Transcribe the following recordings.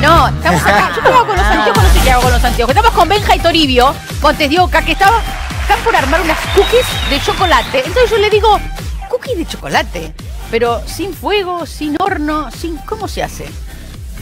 No, estamos acá. Yo qué hago con los anteojos, no sé qué hago con los anteojos. Estamos con Benja y Toribio, con Dioca, que estaba, están por armar unas cookies de chocolate. Entonces yo le digo, cookies de chocolate, pero sin fuego, sin horno, sin. ¿Cómo se hace?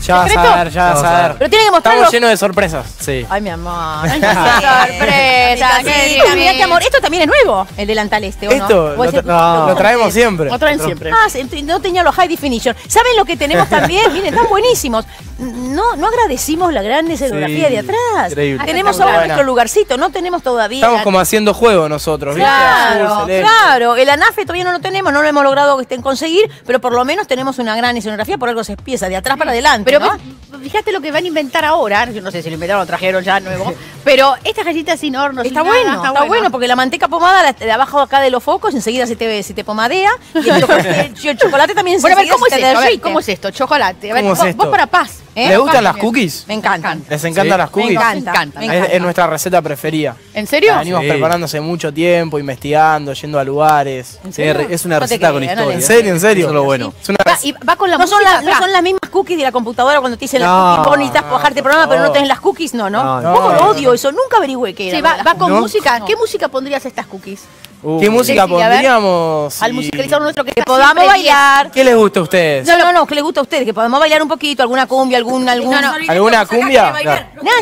Ya vas ¿Secreto? a ver, ya vas a ver. Pero tienen que mostrarlo. Estamos llenos de sorpresas. Sí. Ay, mi amor. Ay, qué sorpresa. Qué qué rica, Mirá, qué amor. Esto también es nuevo, el delantal este, ¿o Esto lo, traemos siempre. Lo traen siempre. Ah, no tenía los high definition. ¿Saben lo que tenemos también? Miren, están buenísimos. No, no agradecimos la gran escenografía Sí, de atrás. increíble. Tenemos ahora nuestro lugarcito, no tenemos todavía. Estamos como haciendo juego nosotros, ¿viste? Claro, Azul, claro. El ANAFE todavía no lo tenemos, no lo hemos logrado que estén conseguir, pero por lo menos tenemos una gran escenografía, por algo se empieza de atrás para adelante. Pero ¿no? Fíjate lo que van a inventar ahora. Yo no sé si lo inventaron o trajeron ya nuevo. pero estas galletas sin horno, Está sin bueno, nada, está, bueno. porque la manteca pomada la, la bajo acá de los focos, enseguida se te, se te pomadea. Y el chocolate, el chocolate también Bueno, a ver, enseguida ¿cómo se es te esto? A ver, derrite. ¿cómo es esto? Chocolate. A ver, ¿Cómo es vos, esto? vos para paz. ¿eh? ¿Les gustan las cookies? Me encantan. ¿Les encantan Sí. las cookies? Me encanta. encanta. me Es, encanta. es nuestra receta preferida. ¿En serio? La venimos Sí. preparando hace mucho tiempo, investigando, yendo a lugares. ¿En Sí, serio? es una receta con no historia. ¿En serio? ¿En serio? Eso es lo bueno. Es una Va, y va con la No son, no son las mismas cookies de la computadora cuando te dicen las No. cookies. Vos necesitas bajarte el programa, pero no tenés las cookies, no, ¿no? No, no. ¿Cómo lo No, odio eso? Nunca averigüé qué era. Sí, va, con ¿No? música. ¿Qué música pondrías a estas cookies? Uh, ¿Qué música pondríamos? Al musicalizador nuestro que, podamos bailar. ¿Qué les gusta a ustedes? No, no, no, que le gusta a ustedes, que podamos bailar un poquito, alguna cumbia, algún, algún. No, no. ¿Alguna cumbia?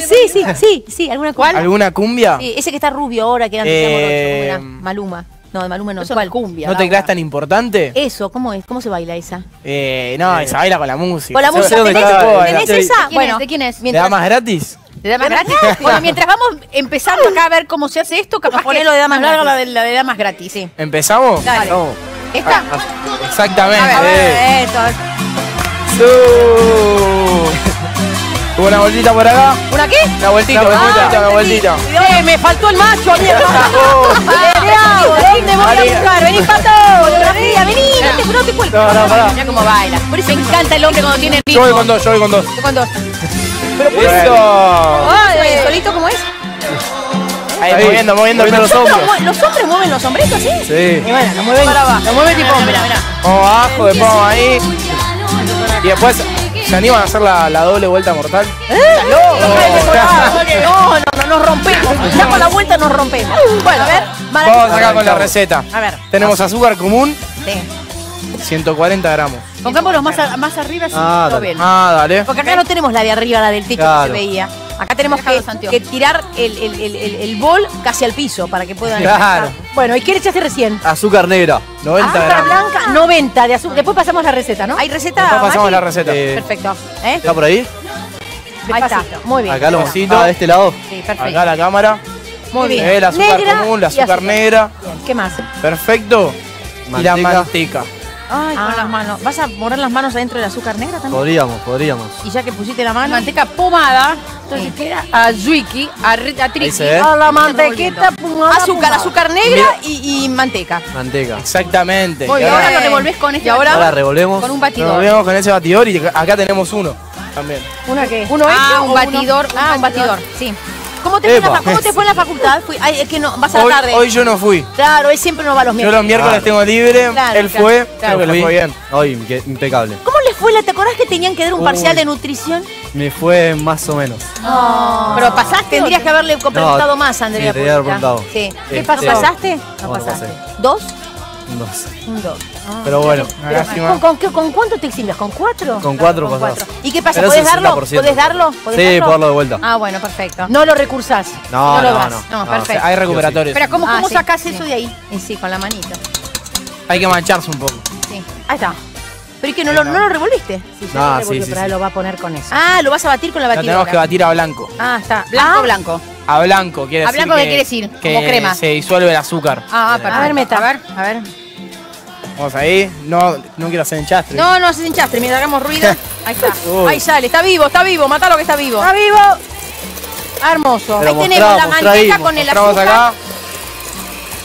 Sí, sí, sí, sí, alguna cumbia. ¿Alguna cumbia? Sí, ese que está rubio ahora, que Eh, era morocho, ¿cómo era? Maluma. No, de Maluma no. Eso ¿Cuál? cumbia. ¿No te creas tan importante? Eso, ¿cómo es? ¿Cómo se baila esa? Eh, no, se baila con la música. Con la música. ¿Tenés, tenés esa? ¿De quién Bueno, es? ¿De quién es? ¿Le da más gratis? ¿De damas gratis? bueno, mientras vamos empezando acá a ver cómo se hace esto, capaz que lo de damas larga gratis. la de, la de damas gratis. Sí. ¿Empezamos? Dale. Vamos. ¿Esta? Exactamente. A ver, eso. Su. Una vueltita por acá. ¿Una qué? Una vueltita, una vueltita, una vueltita. Eh, me faltó el macho, mierda. ¿Dónde voy a buscar? Vení, pato. Fotografía, vení, no te, te cuelgo. No, no, pará. Mira cómo baila. Por eso me encanta el hombre cuando tiene Yo voy ritmo. con dos, yo voy con dos. ¿Cuándo? Eso. Ay, ¿Solito cómo es? Ahí, Ahí. moviendo, moviendo Moviendo los hombros. ¿Cómo- ¿Los hombres mueven los sombritos así? Sí. Y bueno, lo mueven, lo mueven tipo hombre. Mira, mira. Vamos abajo, después vamos ahí. Y después, ¿se animan a hacer la, la doble vuelta mortal? No, no, no, nos rompemos. Ya con la vuelta nos rompemos. Bueno, a ver, Vamos acá con la receta. A ver. Tenemos azúcar común, Sí. 140 gramos. Pongámoslos más, a- más arriba si Ah, lo dale. ven. Ah, dale. Porque acá no tenemos la de arriba, la del techo que se veía. Acá tenemos que, que tirar el, el, el, el, el bol casi al piso para que puedan. Claro. Bueno, ¿y qué le echaste recién? Azúcar negra. 90 Azúcar gramos. blanca, 90 de azúcar. Después pasamos la receta, ¿no? ¿Hay receta? Después pasamos la receta. Eh, Perfecto. ¿Eh? ¿Está por ahí? Ahí está. Muy bien. Acá lo Vasito. Ah, de este lado. Sí, perfecto. Acá la cámara. Muy bien. El azúcar Negra común, la azúcar negra. Bien, ¿Qué más? Perfecto. Y la Manteca. Ay, con las manos. ¿Vas a morar las manos adentro del azúcar negra también? Podríamos, podríamos. Y ya que pusiste la mano. manteca pomada. Entonces queda a Zwiki, a, Ri- a Triki. La mantequita pomada, Azúcar, azúcar negra y, y manteca. Manteca. Exactamente. Muy Y bien. ahora lo revolvés con este Y ahora- Ahora revolvemos. con un nos batidor. vemos con ese batidor y acá tenemos uno también. ¿Una qué? ¿Uno Ah, hecho un uno- batidor, Ah, un batidor. Sí. ¿Cómo te, fue en la, Epa. fa- ¿Cómo te fue en la facultad? Fui- ay, es que no, vas a la tarde. hoy yo no fui. Claro, él siempre no va a los Yo miércoles. los miércoles Claro. tengo libre. Claro, Él claro, fue. claro. Que le fue bien. Hoy, impe- impecable. ¿Cómo les fue? la- ¿Te acordás que tenían que dar un Uy. parcial de nutrición? Me fue más o menos. Pero pasaste. Tendrías que haberle preguntado más, Andrea. sí, te había preguntado. Sí. ¿Qué Este- pasó? ¿Pasaste? No pasaste. pasé. ¿Dos? No sé. Un dos. Pero bueno, una Pero, lástima. ¿con, con, qué- con cuánto te eximias? ¿Con cuatro? Con cuatro con pasás. cuatro. ¿Y qué pasa? ¿Podés es darlo? 60%. ¿Podés darlo? ¿Podés Sí, darlo? puedo darlo de vuelta. Ah, bueno, perfecto. No lo recursás. No, lo no, das. no. No, No, perfecto. Hay recuperatorios. Pero ¿cómo, Ah, cómo sí, sacás sí. eso de ahí? Y sí, con la manita. Hay que mancharse un poco. Sí. Ahí está. Pero ¿y que no lo, no lo revolviste? Sí, No, lo sí, revolvió, sí, pero sí. ahí lo va a poner con eso. Ah, lo vas a batir con la batidora. tenemos que batir a blanco. Ah, está. ¿Blanco Ah, o blanco? A blanco quiere ¿A decir. blanco qué que- quiere decir? Como crema. se disuelve el azúcar. Ah, perfecto. A ver, meta. A ver, a ver. Vamos ahí. No, no quiero hacer enchastre. No, no haces hinchastre, mientras hagamos ruido. Ahí está. Uy. Ahí sale, está vivo, está vivo, matalo que está vivo. Está vivo. Hermoso. Pero ahí tenemos la manteca ahí, con el azúcar. acá.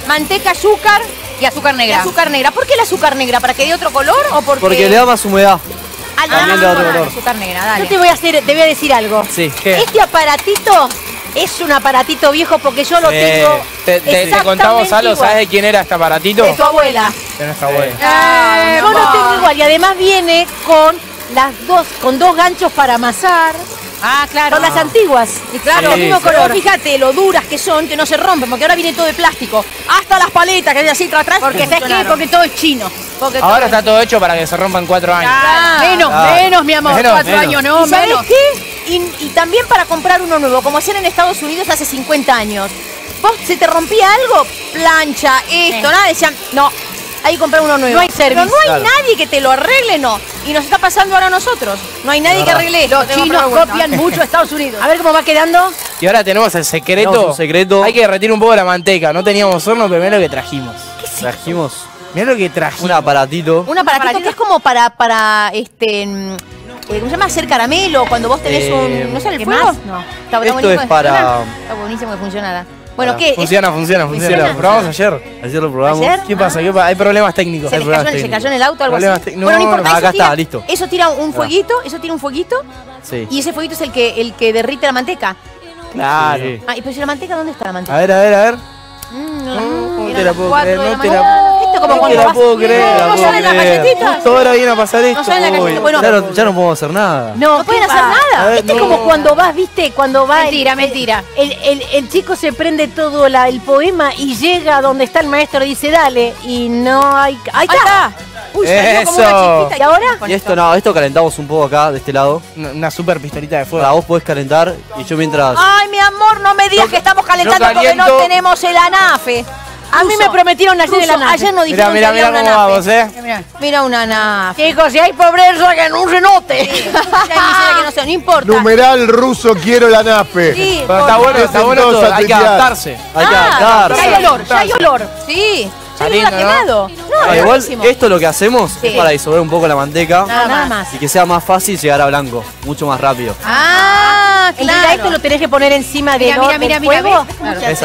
Manteca, azúcar Y azúcar y negra. azúcar negra. ¿Por qué el azúcar negra? ¿Para que dé otro color o porque.? Porque le da más humedad. Ah, también le da otro ah, color. azúcar negra, Yo dale. te voy a hacer, te voy a decir algo. Sí. ¿Qué? Este aparatito es un aparatito viejo porque yo lo Eh, tengo. te, te- te contamos algo. ¿sabes de quién era este aparatito? De tu abuela. De nuestra abuela. Ah, yo lo tengo igual y además viene con las dos, con dos ganchos para amasar. Ah, claro. Son las antiguas. Y claro, Sí, el mismo sí. color. Fíjate lo duras que son, que no se rompen, porque ahora viene todo de plástico. Hasta las paletas que hay así atrás. Porque ¿sabes qué? Porque todo es chino. Porque Ahora todo- está todo hecho para que se rompan cuatro años. Claro. Menos, Claro. menos, mi amor. Menos, Cuatro menos. años, no, ¿Y sabes menos. qué? Y, y también para comprar uno nuevo, como hacían en Estados Unidos hace 50 años. Vos, se te rompía algo, plancha, esto, Sí. nada, decían, no, hay que comprar uno nuevo. No hay Pero servicio. no hay Claro. nadie que te lo arregle, no. Y nos está pasando ahora a nosotros. No hay nadie que arregle esto. Los chinos copian mucho a Estados Unidos. A ver cómo va quedando. Y ahora tenemos el secreto. Tenemos un secreto. Hay que derretir un poco la manteca. No teníamos horno, pero mirá lo que trajimos. Trajimos Mirá lo que trajimos. un aparatito. Un aparatito que es como para, para este, mm, ¿cómo se llama? Hacer caramelo, cuando vos tenés Eh, un, no sé, el ¿qué fuego. más? No. Está, está Esto buenísimo es para-. Está buenísimo que funcionara. Bueno, ¿qué? Funciona, funciona, funciona. ¿Funciona? Lo probamos ayer. Ayer lo probamos. ¿Ayer? ¿Qué pasa? ¿Qué pasa? Hay problemas técnicos. Se, Hay les problemas cayó, se cayó en el auto algo Problemas así. no, bueno, no importa. acá eso está, listo. Eso tira un fueguito, eso tira un fueguito Sí. y ese fueguito es el que el que derrite la manteca. Claro. Sí. Ah, y pero si la manteca, ¿dónde está la A manteca? ver, a ver, a ver. Mm, no te la puedo creer, no te la Esto como no cuando te la vas- puedo creer, ¿No salen las galletitas? Ahora viene a pasar esto. salen las galletitas. Bueno, ya, no, ya no podemos hacer nada. No, ¿qué pueden hacer nada. Este no. es como cuando vas, viste, cuando va. Mentira, el- mentira. El, chico se prende todo la- el poema y llega a donde está el maestro y dice, dale, y no hay. ¡Ahí está! Uy, salió como una Eso. ¿Y ahora? Y esto no, esto calentamos un poco acá, de este lado. Una, una super pistolita de fuego. Para vos podés calentar y yo mientras. Ay, mi amor, no me digas Yo- que estamos calentando porque no tenemos el anafe. A mí me prometieron ayer el Ruso, anafe. ayer no Mira, dijeron mira, que mira había cómo vamos, eh. Mira. Mira un anafe. Chicos, si hay pobreza que no se note. Ya dice que no sé, no importa. Numeral ruso quiero la nafe. Sí, Pero está bueno, está bueno todo. Hay que adaptarse. Hay que Ah, adaptarse. ya hay olor, ya hay olor. Sí. Ya hay olor a lindo, ¿no? quemado. No, Ah, es igual, esto lo que hacemos Sí. es para disolver un poco la manteca Nada, nada más. y que sea más fácil llegar a blanco, mucho más rápido. Ah, En claro. realidad esto lo tenés que poner encima de Mira, mira, mira, mira, fuego.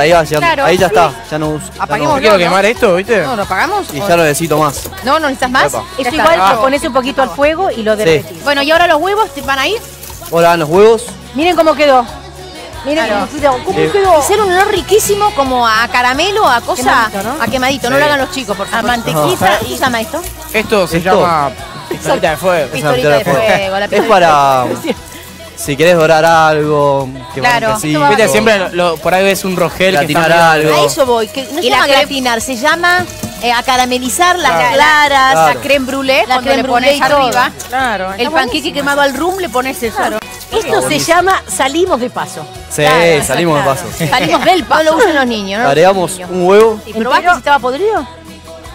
Ahí, va llegando. Claro, ahí ya sí. está, ya no uso. Apaguemos no- No quiero quemar esto, ¿viste? No, ¿lo apagamos? y ya no necesito más. No, ¿no necesitas más? Epa. Eso igual Ah. lo pones un poquito al fuego y lo Sí. derretís. Bueno, ¿y ahora los huevos te van a ir? Ahora van los huevos. Miren cómo quedó. Miren Claro. cómo quedó. ¿Cómo Eh, quedó? Hacer un olor riquísimo como a caramelo, a cosa. Quemadito, ¿no? A quemadito, no lo hagan los chicos, por A favor. mantequita ¿Qué y se llama esto? Esto se Esto. llama pistolita de fuego. Pistolita de fuego, la Es para. Si querés dorar algo, que Claro, sí, Viste, siempre lo- lo- por ahí ves un rogel que Gratinar está algo. A eso voy. Que no se llama gratinar, se llama eh, a caramelizar las Claro. claras. Claro. La creme brûlée, La cuando creme le pones arriba. Claro. El panqueque quemado al rum le pones eso. Esto se llama salimos de paso. Sí, Claro, salimos claro. de paso. Salimos del No paso. lo usan los niños, ¿no? Agregamos un huevo. ¿Y probaste si estaba podrido?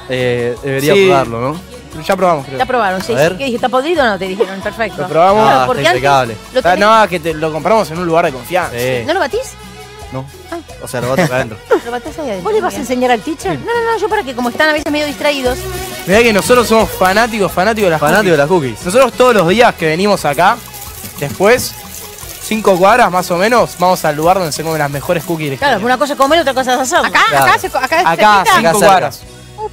Eh, debería Sí. probarlo, ¿no? Ya probamos, creo. Ya probaron, sí. ¿Qué dije? ¿Está podrido o no? Te dijeron, perfecto. Lo probamos. Ah, porque está antes impecable. lo Ah, tenés- No, que te- lo compramos en un lugar de confianza. Sí. ¿No lo batís? No. O sea, lo tocar adentro. ¿Lo batís ahí adentro? ¿Vos le vas a enseñar al teacher? No, no, no, yo para que como están a veces medio distraídos. Mirá que nosotros somos fanáticos, fanáticos de las Fanático de las cookies. Nosotros todos los días que venimos acá, después, cinco cuadras más o menos, vamos al lugar donde se comen las mejores cookies Claro, una cosa es comer, otra cosa es asar. Acá, Claro. acá, se, acá, Acá, cerquita. cinco cuadras.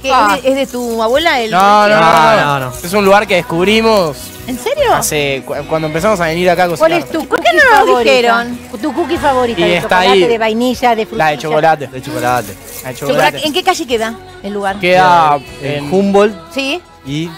¿Qué, es, de, tu abuela? El... No, no, no, No, no, no, no. Es un lugar que descubrimos ¿En serio? hace cu- cuando empezamos a venir acá a ¿Cuál cocinar. es tu ¿Por cookie qué no nos favorita? dijeron? Tu cookie favorita, Y de está chocolate, ahí. de vainilla, de frutilla. La de chocolate. De chocolate. La de Chocolate. chocolate. ¿En qué calle queda el lugar? Queda en en Humboldt Sí. y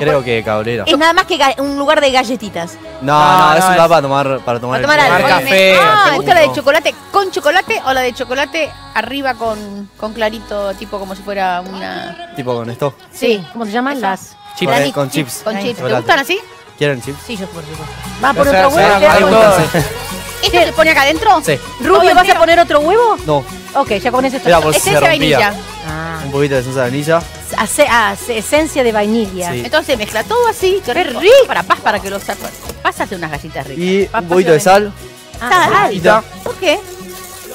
Creo que Cabrera. Es nada más que un lugar de galletitas. No, No, no, no, es un lugar para tomar, para tomar, Para tomar el café. Ah, ¿Te gusta la de chocolate con chocolate o la de chocolate arriba con, con clarito, tipo como si fuera una. Tipo con esto. Sí. ¿Cómo se llaman? Las... Chips. Con, con chips. Con chips? ¿Te gustan así? ¿Quieren chips? Sí, yo por supuesto. ¿Va por O sea, otro huevo? ¿Esto se pone acá adentro? Sí. Rubio, ¿vas a poner otro huevo? No, Ok, ya con eso está. Era por Esencia vainilla. Ah, un poquito de salsa de vainilla. Ah, se- esencia de vainilla. Sí. Entonces mezcla todo así. Qué rico. rico. Para paz, para que los saques. Pásate unas galletas ricas. Y un poquito de sal. Ah, Sal. ¿Por qué?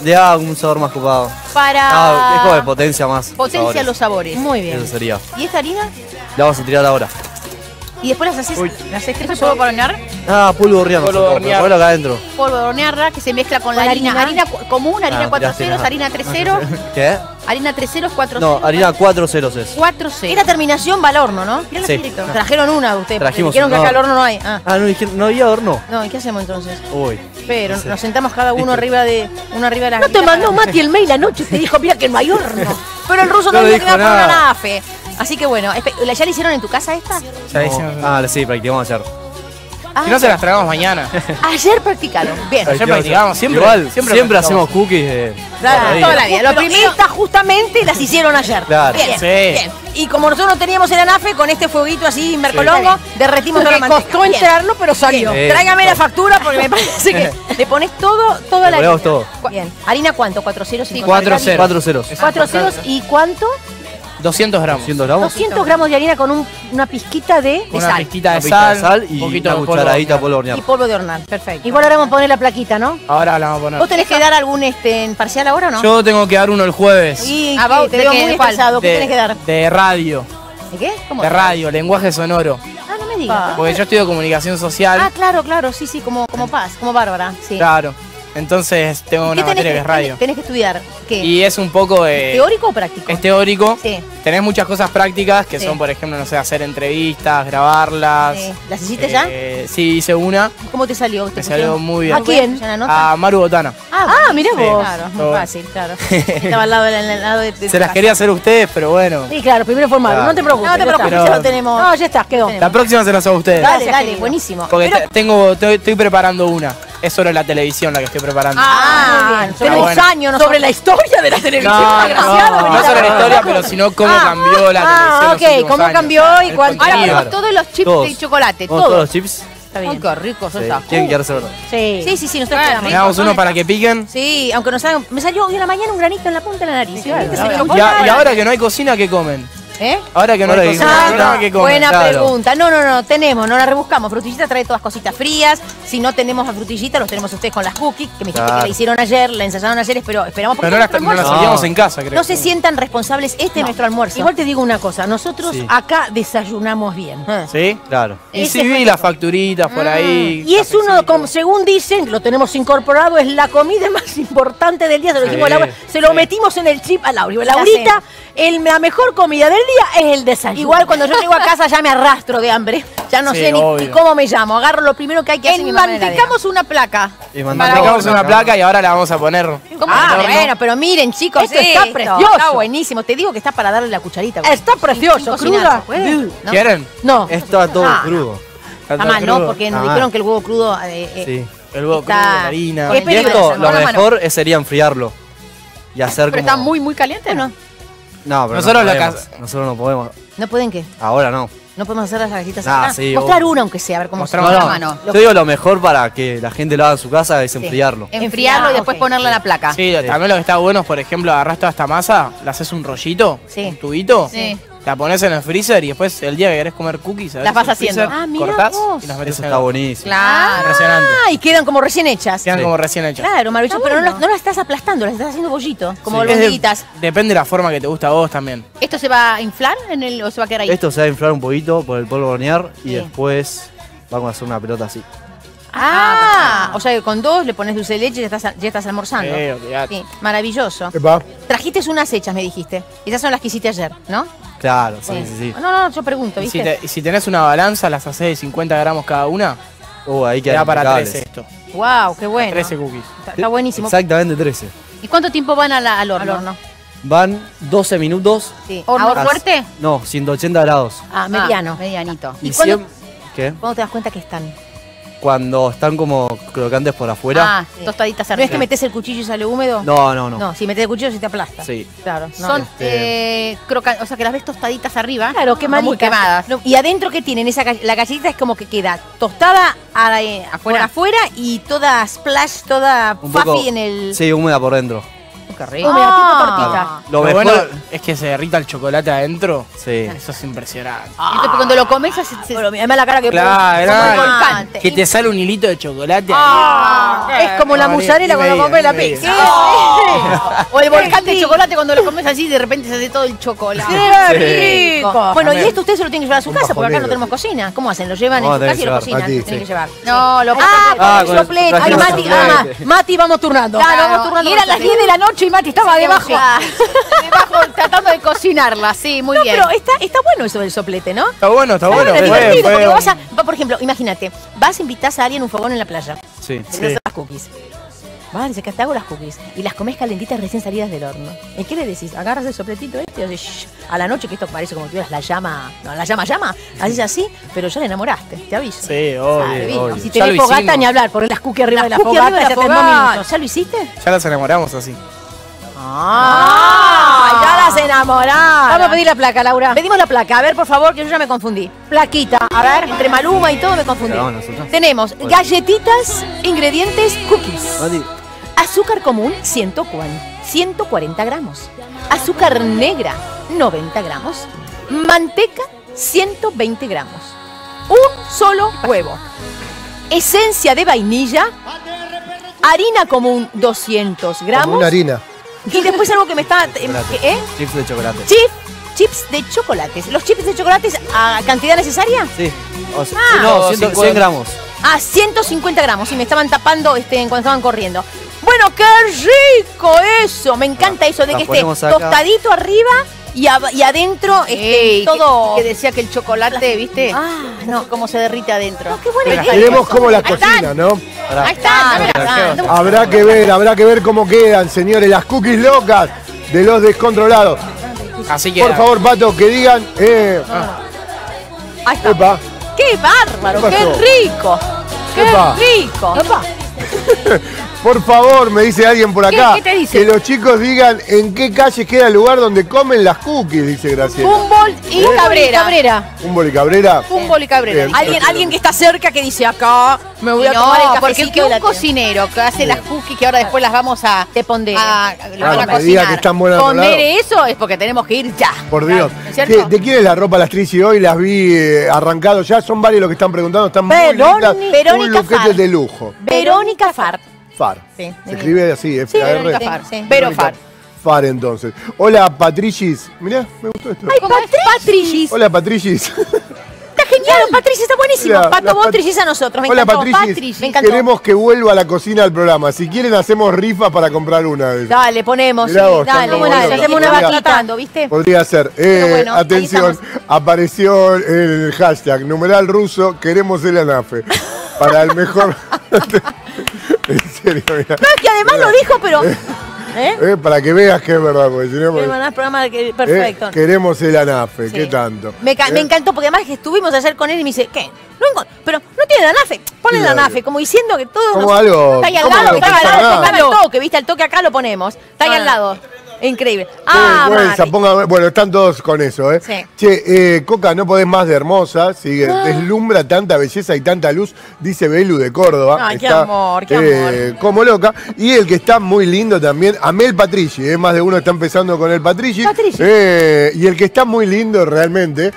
Le da un sabor más copado. Para. Ah, es como de potencia más. Potencia sabores. los sabores. Muy bien. Eso sería. ¿Y esta harina? La vamos a tirar ahora. Y después las haces. Uy. Las haces ¿Esto es polvo para hornear? Ah, polvo horneado. Polvo horneado. Ponelo acá adentro. Polvo de hornearla que se mezcla con, la Con harina. harina. Común, harina Ah, 4 tiraste ceros, harina 3 ceros. ¿Qué? Harina 3 ceros, 4 No, harina 4 ceros es. 4 ceros. Era terminación va al horno, ¿no? Mirá Sí. la directo. Trajeron una ustedes. Trajimos Dijeron que una. acá al horno no hay. Ah. Ah, no, dijeron- no había horno. No, ¿y qué hacemos entonces? Uy. Pero No sé. nos sentamos cada uno arriba de uno arriba de la No te mandó Mati el mail anoche y te dijo, mira que no hay horno. Pero el ruso No no, le dijo nada. una nafe. Así que bueno, ¿la- ¿ya la hicieron en tu casa esta? Ya hicimos una. Ah, sí, practicamos ayer. Ah, Si no, se las tragamos mañana. Ayer practicaron. Bien. Ayer practicamos, siempre. Igual, siempre, practicamos. hacemos cookies de. Claro, toda la vida. Lo primero, estas justamente las hicieron ayer. Claro. Bien, Sí. bien. Y como nosotros no teníamos el anafe, con este fueguito así, mercolongo, derretimos toda la Me manteca. costó Bien. entrarlo, pero salió. Bien. Tráigame la factura porque me parece que le pones todo, toda Le la ponemos harina. todo. Bien. ¿Harina cuánto? ¿Cuatro ceros? cinco cuatro ceros? ceros. Cuatro ceros. ¿Cuatro ceros y cuánto? 200 gramos. 100 gramos. 200 gramos de harina con un- una pizquita de, de Una sal. pizquita de Una pizca sal, de sal y un poquito una de polvo cucharadita de polvo hornear. hornear. Y polvo de hornear. Perfecto. Igual ahora vamos a poner la plaquita, ¿no? Ahora la vamos a poner. ¿Vos tenés que dar algún este, en parcial ahora o no? Yo tengo que dar uno el jueves. Y Ah, te ¿de veo qué? muy ¿Cuál? estresado. ¿Qué de, tenés que dar? de radio. ¿De qué? ¿Cómo? De radio, lenguaje sonoro. Ah, no me digas. Porque yo estudio comunicación social. Ah, claro, claro, sí, sí, como, como Paz, como Bárbara, sí. Claro. Entonces tengo ¿Qué una materia que es radio. tenés- que estudiar? ¿Qué? Y es un poco de. ¿Teórico o práctico? Es teórico. Sí. Tenés muchas cosas prácticas que Sí. son, por ejemplo, no sé, hacer entrevistas, grabarlas. Sí. ¿Las hiciste ya? Eh, Sí, hice una. ¿Cómo te salió? ¿Te Me salió muy bien. ¿A quién? A Maru Botana. Ah, mirá Sí. vos. Claro, es muy Todo. fácil, claro. Estaba al lado, del- al lado de, de Se las quería hacer ustedes, pero bueno. Sí, claro, primero formal. Claro. No te preocupes. No te ya preocupes, Pero- ya lo tenemos. No, ya está, quedó. La próxima se las hago a ustedes. Dale, dale, buenísimo. Porque tengo, estoy, estoy preparando una. Es sobre la televisión la que estoy preparando. Ah, Está tenemos bueno. años. Sobre la historia de la televisión. No, desgraciado, no, no sobre la historia, pero sino cómo Ah, cambió la ah, televisión. ok, los últimos cómo años. cambió y cuánto- Ahora ponemos todos los chips Todos. de chocolate, todos. todos los chips. Está Ay, bien. qué ricos Sí. esos. ¿Quién quiere hacerlo? Sí. Sí, sí, sí, nosotros Ah, quedamos. Le damos uno para que piquen. Sí, aunque nos hagan. Me salió hoy en la mañana un granito en la punta de la nariz. claro, claro. Y, ahora que no hay cocina, ¿qué comen? ¿Eh? Ahora que no hay que- Ah, ¿qué comen? no, ¿qué comen? buena Claro. pregunta. No, no, no, tenemos, no la rebuscamos. Frutillita trae todas cositas frías. Si no tenemos a frutillita, los tenemos ustedes con las cookies, que me dijiste Claro. que la hicieron ayer, la ensayaron ayer, pero esperamos porque Pero no las, no hacíamos en casa, creo. no se sientan responsables, este es nuestro almuerzo. Igual te digo una cosa, nosotros Sí. acá desayunamos bien. Ah. ¿Sí? Claro. Y sí vi las facturitas por ahí. Y es uno, como según dicen, lo tenemos incorporado, es la comida más importante del día. Se lo Sí, dijimos a Laura, se lo sí. metimos en el chip a Laura. Laurita, el- la mejor comida del día es el desayuno. Igual cuando yo llego a casa ya me arrastro de hambre. Ya no Sí, sé ni, cómo me llamo. Agarro lo primero que hay que hacer. Enmantecamos una placa. Y Mantecamos una placa y ahora la vamos a poner. ¿Cómo Ah, bueno, pero miren, chicos, Esto está precioso. Está buenísimo. Te digo que está para darle la cucharita. güey. Está precioso, cruda. ¿Quieren? No. Está todo Ah. crudo. Está mal, ¿no? Porque nos Ah. dijeron que el huevo crudo. eh, eh, Sí. El huevo Está- crudo, la harina. Y esto, lo mejor es- sería enfriarlo. Y hacer Pero como... está muy, muy caliente, ¿no? No, pero Nosotros no lo podemos. que- Nosotros no podemos. ¿No pueden qué? Ahora no. No podemos hacer las galletitas Ah, acá. sí, Mostrar una, aunque sea, a ver cómo se Mostramos la la mano. Yo digo lo mejor para que la gente lo haga en su casa es Sí. enfriarlo. Enfriarlo y después ok. ponerle en la placa. Sí, también lo que está bueno es, por ejemplo, agarrás toda esta masa, le haces un rollito, Sí. un tubito, Sí. La pones en el freezer y después el día que querés comer cookies, Las vas haciendo. freezer, Ah, mirá cortás vos. y las metes Eso está buenísimo. Claro. Impresionante. Ah, y quedan como recién hechas. Quedan Sí. como recién hechas. Claro, maravilloso. Está Pero no, bueno. las- no las estás aplastando, las estás haciendo bollito, como Sí. De- depende de la forma que te gusta a vos también. ¿Esto se va a inflar en el, o se va a quedar ahí? Esto se va a inflar un poquito por el polvo hornear y Sí. después vamos a hacer una pelota así. Ah, o sea que con dos le pones dulce de leche y ya estás, ya estás almorzando. Sí, olvidate. Sí, maravilloso. Epa. Trajiste unas hechas, me dijiste. Esas son las que hiciste ayer, ¿no? Claro, sí, sí, sí. No, no, yo pregunto, Y si, ¿viste? te- y si tenés una balanza, las haces de 50 gramos cada una, Uh, ahí te quedan da para impecables. 13 esto. Wow, qué bueno. 13 cookies. Está, está buenísimo. Exactamente 13. ¿Y cuánto tiempo van a la- al horno? Al horno. Van 12 minutos. Sí. ¿Horno Ahora- fuerte? No, 180 grados. Ah, mediano. Ah, medianito. ¿Y Y cuándo- siem- ¿Qué? ¿Cuándo te das cuenta que están? Cuando están como crocantes por afuera. Ah, tostaditas ¿No arriba. es que metes el cuchillo y sale húmedo? No, no, no. No, si metes el cuchillo se te aplasta. Sí. Claro. no. Son Este- eh, crocan- o sea que las ves tostaditas arriba. Claro, muy quemaditas. quemadas. No, y adentro qué tienen esa la galletita es como que queda tostada a- eh, Afuera. por afuera y toda splash, toda fluffy en el Sí, húmeda por dentro. Qué rico. húmeda, Ah. Lo Lo mejor. bueno es que se derrita el chocolate adentro. Sí. Eso es impresionante. Entonces, cuando lo comes, se, se- además la cara que Claro, te sale un hilito de chocolate. Ah, es como la mozzarella cuando me come la pizza. digas. O el volcán de chocolate cuando lo comes así, de repente se hace todo el chocolate. ¡Qué rico! Bueno, y esto ustedes se lo tienen que llevar a su Un casa, porque acá no tenemos cocina. ¿Cómo hacen? Lo llevan No, en su casa y lo cocinan. Tienen que llevar. No, lo Ah, Ah, con el soplete. Mati, ah, vamos turnando. Claro, vamos turnando y era con las el 10 de la noche Mati estaba debajo. Tratando de cocinarla, sí, muy No, bien. pero está, está bueno eso del soplete, ¿no? Está bueno, está bueno. Es divertido, fue porque un- vas a, va, por ejemplo, imagínate, vas a invitar a alguien a un fogón en la playa. Sí. Te hacer las cookies. Vale, dice que te hago las cookies y las comes calentitas recién salidas del horno. ¿Y qué le decís? Agarras el sopletito este y haces a la noche, que esto parece como que tuvieras la llama, no, la llama llama, haces así, pero ya le enamoraste, te aviso. Sí, obvio, obvio. Y si lo fogata, hicimos. ni hablar, poner las cookies arriba Las de la cookies fogata, arriba de la fogata. ¿Ya lo hiciste? Ya las enamoramos así. ¡Ah! ¡Ya las enamoradas! Vamos a pedir la placa, Laura. Pedimos la placa, a ver por favor, que yo ya me confundí. Plaquita, a ver, entre Maluma y todo me confundí. Tenemos galletitas, ingredientes, cookies. Azúcar común, 140, 140 gramos. Azúcar negra, 90 gramos. Manteca, 120 gramos. Un solo huevo. Esencia de vainilla. Harina común, 200 Como gramos. una harina. Y después algo que me está... ¿Eh? chips de chocolate. Chip, chips de chocolates. ¿Los chips de chocolates a cantidad necesaria? Sí. O sea, Ah. no, 100, 50. 100 gramos. A 150 gramos y me estaban tapando este, cuando estaban corriendo. Bueno, qué rico eso. Me encanta eso de que esté acá. tostadito arriba y, ab- y adentro este, Ey, todo. que, que decía que el chocolate, ¿viste? Ah, no, cómo se derrite adentro. No, qué buena idea. Veremos cómo la cocina, ¿no? Ahí está. Habrá que ver, habrá que ver cómo quedan, señores, las cookies locas de los descontrolados. Así que. Por favor, Pato, que digan. Eh, Ahí está. epa, Qué bárbaro, ¿Qué rico. Qué Epa. rico. por favor, me dice alguien por acá. ¿Qué te dice? Que los chicos digan en qué calle queda el lugar donde comen las cookies, dice Graciela. Humboldt y Cabrera. Cabrera. Un y Cabrera. Humboldt y Cabrera. Bien. Alguien, alguien que está cerca que dice acá, me voy a no, tomar el porque cafecito que un la cocinero que hace las cookies que ahora después las vamos a Te pondré. a, lo van a diga cocinar. que están buenas al otro Poner lado. eso es porque tenemos que ir ya. Por Dios. ¿No es cierto? ¿Qué- ¿De quién es la ropa las Trici hoy? Las vi eh, arrancado ya. Son varios los que están preguntando. Están muy lindas. Verónica Un de lujo. Verónica Far. Far. Sí, Se escribe así, Sí, Far, sí. Vero Far. Far entonces. Hola Patricis. Mirá, me gustó esto. Ay, Patricis. Hola Patricis. Está genial, Patricis, está buenísimo. Mira, Pato, vos Pat- Tricis a nosotros. Me Hola encantó. Me encantó. Queremos que vuelva a la cocina al programa. Si quieren hacemos rifa para comprar una de esas. Dale, ponemos. Mirá sí, vos, dale, estamos dale, buenos. hacemos una vaquita. ¿viste? Podría ser. Eh, Pero bueno, atención, apareció el hashtag numeral ruso, queremos el anafe. Para el mejor. en serio, mira. No, es que además lo dijo, pero. ¿Eh? Eh, para que veas que es verdad, porque si no. Qué eh, buenas programa que- Perfecto. queremos el anafe, Sí. ¿qué tanto? Me, ca- me Eh, encantó porque además que estuvimos ayer con él y me dice, ¿qué? No pero no tiene la nafe, ponle la Claro. nafe, como diciendo que todo Como nos- algo- Está ahí al lado, está al lado, al toque, ¿viste? Al toque acá lo ponemos. Está ahí Ah. al lado. Increíble. Qué Ah, vergüenza, Mati. ponga- bueno, están todos con eso, ¿eh? Sí. Ah. Che, eh, Coca, no podés más de hermosa, sigue, deslumbra tanta belleza y tanta luz, dice Belu de Córdoba. Ay, qué amor, qué eh, Como loca. Y el que está muy lindo también, Amel Patrici, ¿eh? más de uno está empezando con el Patrici. Patrici. Eh, y el que está muy lindo realmente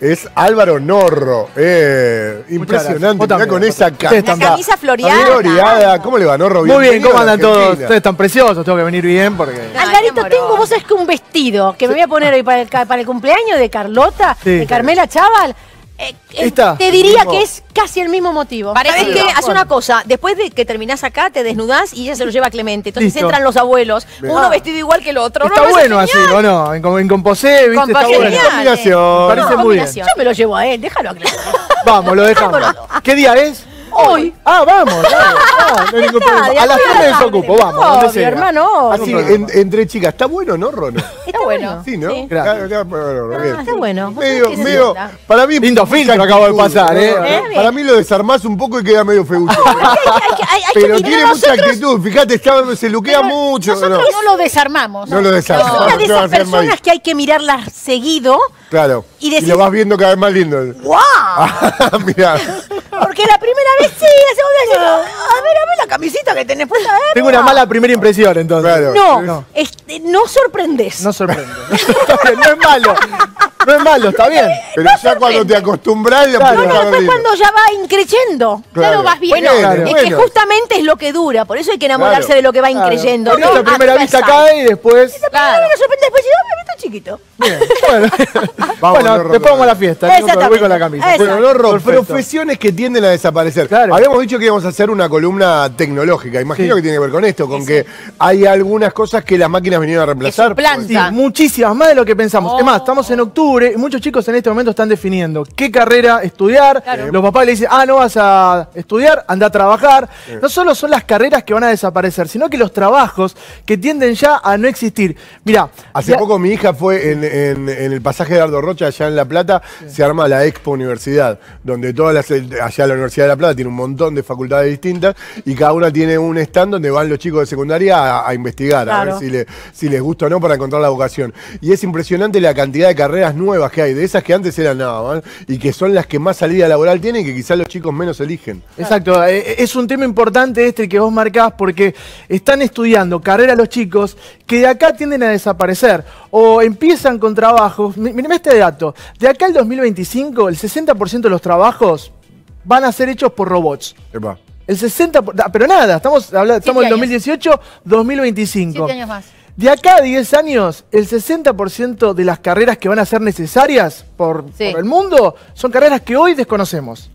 es Álvaro Norro. Eh, impresionante, mirá con esa camisa. La camisa floreada. floreada. ¿Cómo le va, Norro? Muy bien, ¿cómo andan todos? Ustedes están preciosos, tengo que venir bien porque. Alvarito, tengo, vos sabés que un vestido que me voy a poner hoy para el, para el cumpleaños de Carlota, Sí. de Carmela Chaval. Eh, eh, te diría Mismo. que es casi el mismo motivo. ¿Sabés qué? Haz una cosa, después de que terminás acá, te desnudás y ella se lo lleva a Clemente. Entonces Listo. entran los abuelos, Bien. uno vestido igual que el otro. Está ¿No me parece bueno así? ¿o no? En, com- en composé, ¿viste? Está bueno. genial. Combinación. Me parece No, muy bien. combinación. Yo me lo llevo a él, déjalo a Clemente. Vamos, lo dejamos. ¿Qué día es? Hoy. Ah, vamos. dale. Ah, no hay ningún Está, problema. de A las acá a 3 me desocupo, vamos. donde sea. hermano, Así, en- entre chicas, ¿está bueno, no, Rono? Está bueno. Sí, ¿no? Sí. Gracias. Claro, claro, bueno, bien. Ah, está bueno. Vos Medio, sabés que medio, sí. para mí. Lindo mucha filtro acabo de actitud, pasar. ¿eh? No, Eh, bien. Para mí lo desarmás un poco y queda medio feucho. Hay que- hay- hay que Pero tiene mucha nosotros. actitud. Fíjate, está- se luquea mucho. Nosotros ¿no? no lo desarmamos. No lo desarmás. Es una de no, esas personas que hay que mirarlas seguido. Claro. Y Y, decís- lo vas viendo cada vez más lindo. ¡Wow! Mirá. Porque la primera vez sí, la segunda vez no. A ver, a ver la camisita que tenés puesta. ver, Tengo una mala primera impresión, entonces. Claro. No, No. este, no sorprendes. No sorprende. No es malo. No es malo, está bien. Pero ya cuando te acostumbras, Claro. No, ver después cuando ya va increyendo. Claro. vas bien. Bueno, Claro. es que Bueno. justamente es lo que dura, por eso hay que enamorarse Claro. de lo que va increyendo. Por eso ¿no? a primera vista cae y después. Claro. Me sorprende después y, "Ah, me está chiquito. Bien, bueno, Vamos, bueno vamos a la fiesta. Exactamente. Voy con la camisa. Bueno, no Ro, Perfecto. profesiones que tienden a desaparecer. Claro. Habíamos dicho que íbamos a hacer una columna tecnológica. Imagino Sí. que tiene que ver con esto, con que hay algunas cosas que las máquinas vinieron a reemplazar. Sí, muchísimas, más de lo que pensamos. Es más, estamos en octubre y muchos chicos en este momento están definiendo qué carrera estudiar. Los papás le dicen, ah, no vas a estudiar, anda a trabajar. No solo son las carreras que van a desaparecer, sino que los trabajos que tienden ya a no existir. Mira, Hace poco mi hija fue en, en- en el pasaje de Ardo Rocha, allá en La Plata, se arma la Expo Universidad, donde todas las, allá la Universidad de La Plata tiene un montón de facultades distintas y cada una tiene un stand donde van los chicos de secundaria a, a investigar, a ver si, le- si les gusta o no para encontrar la vocación. Y es impresionante la cantidad de carreras nuevas que hay, de esas que antes eran nada, ¿eh? y que son las que más salida laboral tienen y que quizás los chicos menos eligen. Exacto, eh, es un tema importante este que vos marcás porque están estudiando carrera los chicos que de acá tienden a desaparecer o empiezan con trabajos. Mi- Mireme este dato, de acá al 2025 el 60% de los trabajos van a ser hechos por robots. Epa. El 60%, por- ah, pero nada, estamos, hablando, estamos en años. 2018, 2025. Siete años más. De acá a 10 años, el 60% de las carreras que van a ser necesarias por, Sí. por el mundo son carreras que hoy desconocemos,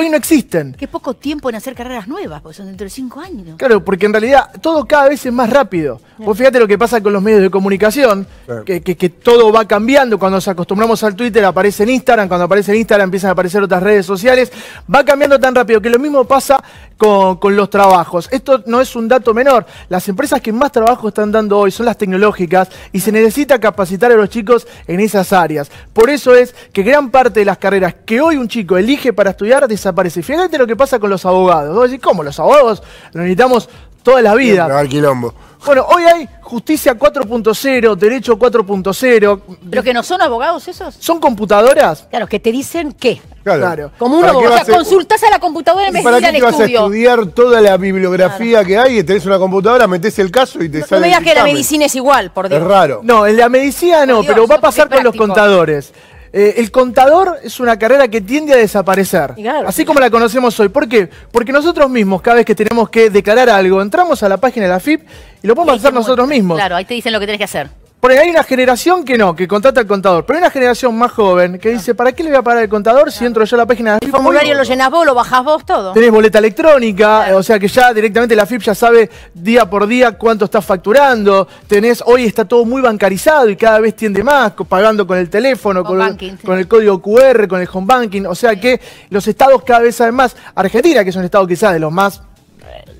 que hoy no existen. Qué poco tiempo en hacer carreras nuevas, porque son dentro de cinco años. Claro, porque en realidad todo cada vez es más rápido. Vos fíjate lo que pasa con los medios de comunicación, Claro. que, que- que todo va cambiando. Cuando nos acostumbramos al Twitter aparece en Instagram, cuando aparece en Instagram empiezan a aparecer otras redes sociales. Va cambiando tan rápido que lo mismo pasa con, con los trabajos. Esto no es un dato menor. Las empresas que más trabajo están dando hoy son las tecnológicas y se necesita capacitar a los chicos en esas áreas. Por eso es que gran parte de las carreras que hoy un chico elige para estudiar desaparece. Fíjate lo que pasa con los abogados. Vos decís, ¿cómo? Los abogados los necesitamos toda la vida. Quilombo. Bueno, hoy hay justicia 4.0, derecho 4.0. ¿Pero que no son abogados esos? ¿Son computadoras? Claro, que te dicen qué. Claro. Claro. Como un ¿Para qué abogado. O sea, a- consultás a la computadora en ¿Y vez de para ir al te vas a estudio. estudiar toda la bibliografía que hay? Tenés una computadora, metés el caso y te No sale me el digas que la medicina es igual, por Es Dios. raro. No, en la medicina no, Dios, pero va a no, pasar es con los contadores. Eh, el contador es una carrera que tiende a desaparecer, claro. así como la conocemos hoy. ¿Por qué? Porque nosotros mismos, cada vez que tenemos que declarar algo, entramos a la página de la FIP y lo podemos hacer nosotros mismos. Claro, ahí te dicen lo que tenés que hacer. Porque hay una generación que no, que contrata al contador, pero hay una generación más joven que dice, ¿para qué le voy a pagar el contador si entro yo a la página de la El formulario lo llenás vos, lo bajás vos, todo. Tenés boleta electrónica, o sea que ya directamente la FIP ya sabe día por día cuánto estás facturando. Tenés, hoy está todo muy bancarizado y cada vez tiende más, pagando con el teléfono, con, el- sí. código QR, con el home banking. O sea que los estados cada vez saben más. Argentina, que es un estado quizás de los más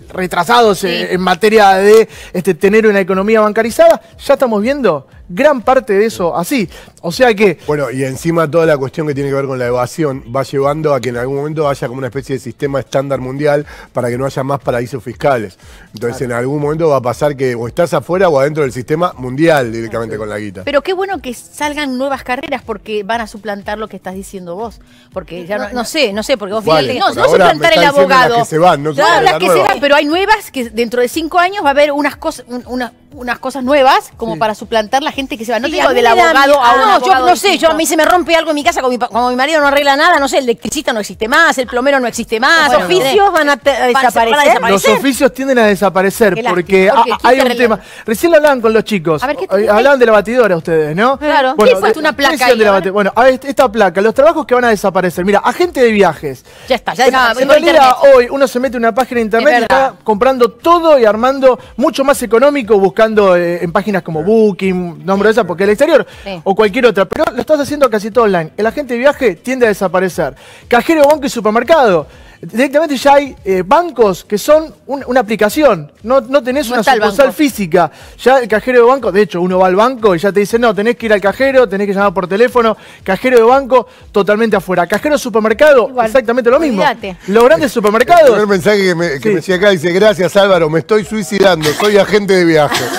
retrasados eh, en materia de este, tener una economía bancarizada, ya estamos viendo gran parte de eso así. O sea que Bueno, y encima toda la cuestión que tiene que ver con la evasión va llevando a que en algún momento haya como una especie de sistema estándar mundial para que no haya más paraísos fiscales. Entonces en algún momento va a pasar que o estás afuera o adentro del sistema mundial directamente con la guita. Pero qué bueno que salgan nuevas carreras porque van a suplantar lo que estás diciendo vos. Porque ya no, No, no sé, no sé, porque vos ¿Cuáles? fíjate. No, Por no suplantar el diciendo las abogado. que se van, no Claro, las la que se nueva. van, pero hay nuevas que dentro de cinco años va a haber unas cosas, un- una- unas cosas nuevas como para suplantar la gente que se va. No Sí, te digo del abogado a un no, yo no sé, yo a mí se me rompe algo en mi casa, como mi, pa- como mi marido no arregla nada, no sé, el electricista no existe más, el plomero no existe más. Bueno, Los oficios van a, te- a Van- van a desaparecer. Los oficios tienden a desaparecer porque, porque ha- ¿quién hay un tema. Recién lo hablaban con los chicos. A ver, ¿qué Eh, Hablaban de la batidora ustedes, ¿no? Claro. Bueno, ¿Qué fue? Una placa ¿qué decían ahí, de la a ver. bate- Bueno, a ver, esta placa, los trabajos que van a desaparecer. Mira, agente de viajes. Ya está, ya desapareció en realidad, hoy uno se mete en una página de internet y está comprando todo y armando mucho más económico, buscando eh, en páginas como Booking, nombro de esa, porque el exterior Sí. o cualquier otra. Pero lo estás haciendo casi todo online. El agente de viaje tiende a desaparecer. Cajero, banco y supermercado. Directamente ya hay eh, bancos que son un- una aplicación. No, no tenés No una el sucursal física. Ya el cajero de banco, de hecho, uno va al banco y ya te dice, no, tenés que ir al cajero, tenés que llamar por teléfono. Cajero de banco, totalmente afuera. Cajero de supermercado, Igual. exactamente lo mismo. Los grandes El supermercados. primer mensaje que me, que Sí. me decía acá dice, gracias Álvaro, me estoy suicidando, soy agente de viaje.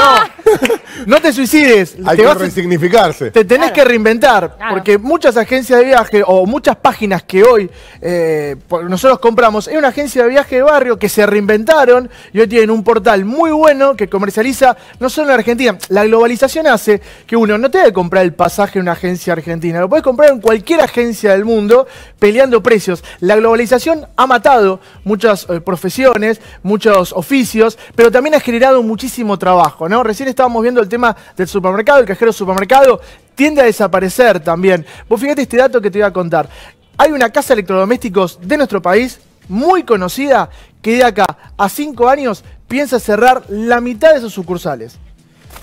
No te suicides. Hay te que vas a- resignificarse. Te tenés que reinventar, Claro. porque muchas agencias de viaje o muchas páginas que hoy eh, nosotros compramos, es una agencia de viaje de barrio que se reinventaron y hoy tienen un portal muy bueno que comercializa no solo en Argentina. La globalización hace que uno no tenga que comprar el pasaje en una agencia argentina, lo puedes comprar en cualquier agencia del mundo peleando precios. La globalización ha matado muchas eh, profesiones, muchos oficios, pero también ha generado muchísimo trabajo, ¿no? Recién estábamos viendo el tema del supermercado, el cajero supermercado, tiende a desaparecer también. Vos fíjate este dato que te voy a contar. Hay una casa de electrodomésticos de nuestro país muy conocida que de acá a cinco años piensa cerrar la mitad de sus sucursales.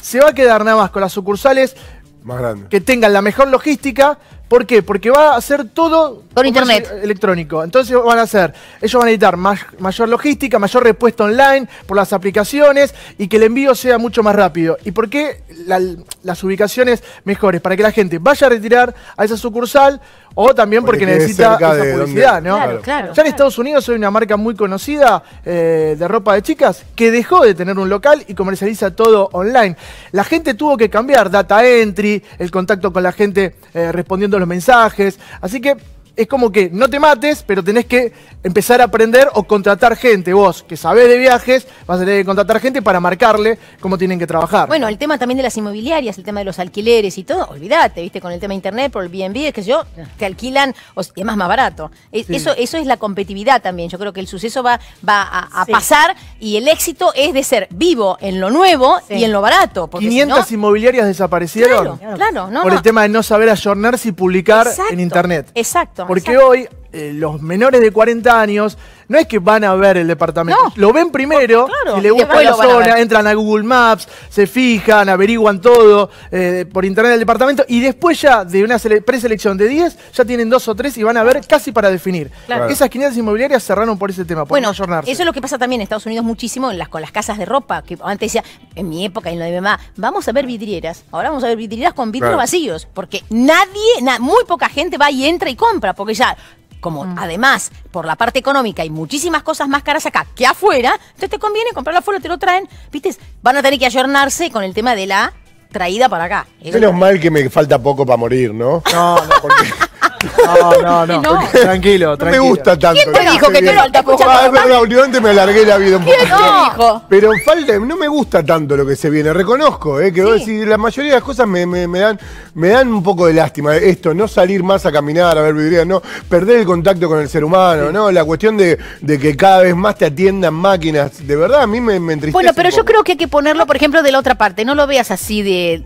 Se va a quedar nada más con las sucursales Más que tengan la mejor logística. ¿Por qué? Porque va a hacer todo Por comercio internet. electrónico. Entonces van a hacer, ellos van a necesitar más- mayor logística, mayor respuesta online por las aplicaciones y que el envío sea mucho más rápido. ¿Y por qué la- las ubicaciones mejores? Para que la gente vaya a retirar a esa sucursal o también Porque necesita esa donde- publicidad, ¿no? Claro, claro. Ya en Estados Unidos hay una marca muy conocida eh, de ropa de chicas que dejó de tener un local y comercializa todo online. La gente tuvo que cambiar data entry, el contacto con la gente eh, respondiendo los mensajes. Así que es como que no te mates, pero tenés que empezar a aprender o contratar gente. Vos, que sabés de viajes, vas a tener que contratar gente para marcarle cómo tienen que trabajar. Bueno, el tema también de las inmobiliarias, el tema de los alquileres y todo, olvídate, viste, con el tema de internet, por el BNB, es que yo, te alquilan, o s- y además más barato. E- Eso, eso es la competitividad también. Yo creo que el suceso va, va a, a Sí. pasar y el éxito es de ser vivo en lo nuevo Sí. y en lo barato. Porque si 500 no- inmobiliarias desaparecieron. Claro, claro, no, por no. el tema de no saber ayornarse y publicar Exacto, en internet. Exacto. Porque exacto. hoy eh, los menores de 40 años no es que van a ver el departamento, No. lo ven primero, Claro, le y buscan después la lo van a zona, ver. entran a Google Maps, se fijan, averiguan todo eh, por internet del departamento y después ya de una sele- preselección de 10 ya tienen dos o tres y van a ver casi para definir. Claro. Esas 500 inmobiliarias cerraron por ese tema, por Bueno, no ayornarse. eso es lo que pasa también en Estados Unidos muchísimo en las, con las casas de ropa, que antes decía, en mi época, en lo de mi mamá, vamos a ver vidrieras. Ahora vamos a ver vidrieras con vidrios Claro. vacíos, porque nadie, na- muy poca gente va y entra y compra, porque ya, como Mm. además, por la parte económica hay muchísimas cosas más caras acá que afuera, entonces te conviene comprarlo afuera, te lo traen, viste, van a tener que ayornarse con el tema de la traída para acá. Menos mal que me falta poco para morir, ¿no? No, no, Porque no, no, no. No. Tranquilo, no me tranquilo. gusta tanto. ¿Quién te dijo que te falta poco? Ah, es verdad, últimamente me alargué la vida un poco. ¿Quién te dijo? Pero falta, no me gusta tanto lo que se viene. Reconozco, eh, que vos decís, la mayoría de las cosas me, me- me dan, me dan un poco de lástima. Esto, no salir más a caminar, a ver vidrieras, no, perder el contacto con el ser humano, ¿no? La cuestión de, de que cada vez más te atiendan máquinas. De verdad, a mí me, me entristece. Bueno, pero un yo creo que hay que ponerlo, por ejemplo, de la otra parte. No lo veas así de.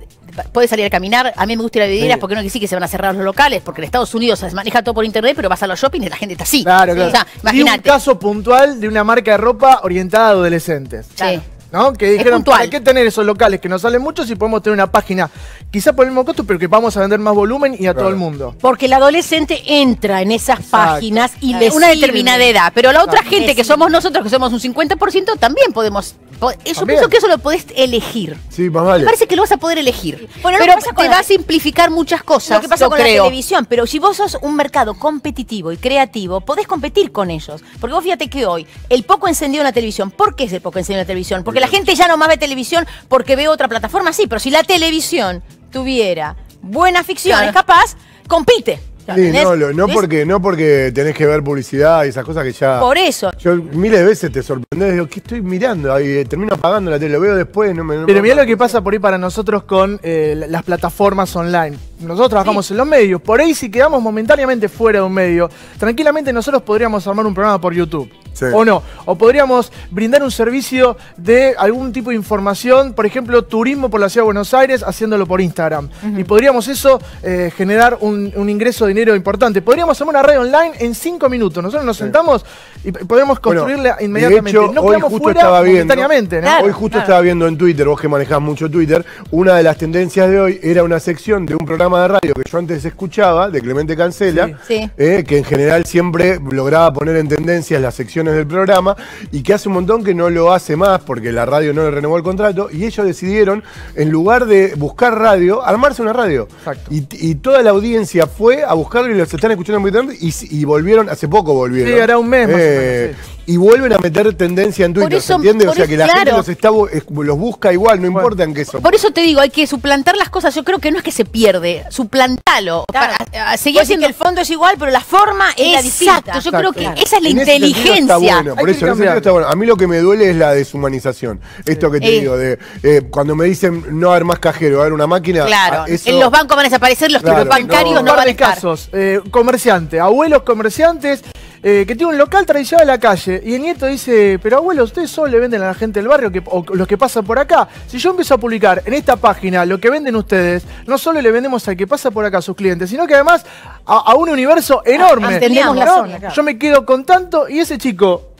Puedes salir a caminar. A mí me gusta ir a vidrieras Sí. porque no que sí que se van a cerrar los locales, porque en Estados Unidos se maneja todo por internet, pero vas a los shopping y la gente está así. Claro, claro. O sea, Vi un imagínate. caso puntual de una marca de ropa orientada a adolescentes. Sí. ¿No? Que dijeron. ¿para qué tener esos locales que nos salen mucho si podemos tener una página, quizá por el mismo costo, pero que vamos a vender más volumen y a todo el mundo? Porque el adolescente entra en esas páginas y le una sirve. determinada edad. Pero la otra Claro. gente que somos nosotros, que somos un 50%, también podemos. Yo También. pienso que eso lo podés elegir. Sí, más vale. Me parece que lo vas a poder elegir. Bueno, lo pero que pasa con te la- va a simplificar muchas cosas. Lo que pasa con creo. la televisión, pero si vos sos un mercado competitivo y creativo, podés competir con ellos. Porque vos fíjate que hoy, el poco encendido en la televisión, ¿por qué es el poco encendido en la televisión? Porque la gente ya no más ve televisión porque ve otra plataforma, sí, pero si la televisión tuviera buenas ficciones, Claro. capaz, compite. Sí, no, lo- no, porque, no porque tenés que ver publicidad y esas cosas que ya. Por eso. Yo miles de veces te sorprendés, digo, ¿qué estoy mirando? Ahí eh, termino apagando la tele, lo veo después, no me. no Pero mira lo que pasa por ahí para nosotros con eh, la- las plataformas online. Nosotros trabajamos en los medios. Por ahí si quedamos momentáneamente fuera de un medio, tranquilamente nosotros podríamos armar un programa por YouTube. Sí. O no. O podríamos brindar un servicio de algún tipo de información, por ejemplo, turismo por la ciudad de Buenos Aires, haciéndolo por Instagram. Y podríamos eso eh, generar un, un ingreso de dinero importante. Podríamos hacer una radio online en cinco minutos. Nosotros nos sentamos y podemos Bueno, construirla de inmediatamente. hecho, no hoy quedamos justo fuera estaba viendo- ¿no? Claro, Hoy justo claro. estaba viendo en Twitter, vos que manejás mucho Twitter, una de las tendencias de hoy era una sección de un programa de radio que yo antes escuchaba, de Clemente Cancela, Sí. Sí. eh, que en general siempre lograba poner en tendencias las del programa y que hace un montón que no lo hace más porque la radio no le renovó el contrato y ellos decidieron, en lugar de buscar radio, armarse una radio. Exacto. Y, y toda la audiencia fue a buscarlo y los están escuchando en y, y volvieron, hace poco volvieron. Sí, hará un mes más o Eh, menos, Y vuelven a meter tendencia en Twitter, eso- ¿se entiende? O sea eso- que la gente claro. los, está, bu- es- los busca igual, no importa en qué son. Por eso te digo, hay que suplantar las cosas. Yo creo que no es que se pierde, suplantalo. Claro. Para, a- seguir Puede ser que el fondo es igual, pero la forma es la distinta. Exacto, yo creo que esa es la En inteligencia. Está bueno, por Hay eso, que en ese está bueno. A mí lo que me duele es la deshumanización. Esto que te Eh. digo, de eh, cuando me dicen no haber más cajero, va a haber una máquina. Claro, eso- en los bancos van a desaparecer, los Claro, tipos bancarios no. no, par van a estar. casos. Eh, comerciante, abuelos comerciantes eh, que tiene un local tradicional en la calle. Y el nieto dice, pero abuelo, ustedes solo le venden a la gente del barrio que, o los que pasan por acá. Si yo empiezo a publicar en esta página lo que venden ustedes, no solo le vendemos al que pasa por acá a sus clientes, sino que además a, a un universo enorme. entendemos la ¿no? zona, claro. Yo me quedo con tanto y ese chico